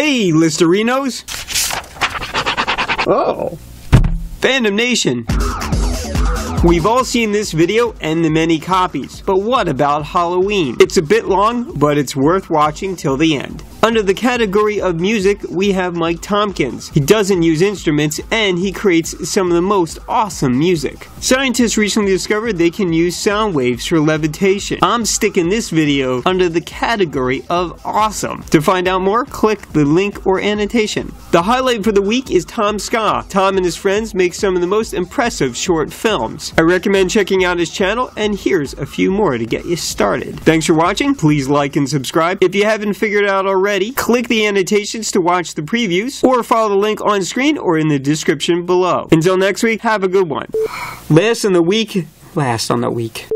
Hey, Listerinos! Oh. Fandom Nation! We've all seen this video and the many copies, but what about Halloween? It's a bit long, but it's worth watching till the end. Under the category of music, we have Mike Tompkins. He doesn't use instruments and he creates some of the most awesome music. Scientists recently discovered they can use sound waves for levitation. I'm sticking this video under the category of awesome. To find out more, click the link or annotation. The highlight for the week is Tom Ska. Tom and his friends make some of the most impressive short films. I recommend checking out his channel and here's a few more to get you started. Thanks for watching. Please like and subscribe. If you haven't figured out already, already, click the annotations to watch the previews, or follow the link on screen or in the description below. Until next week, have a good one. Last on the week, last on the week.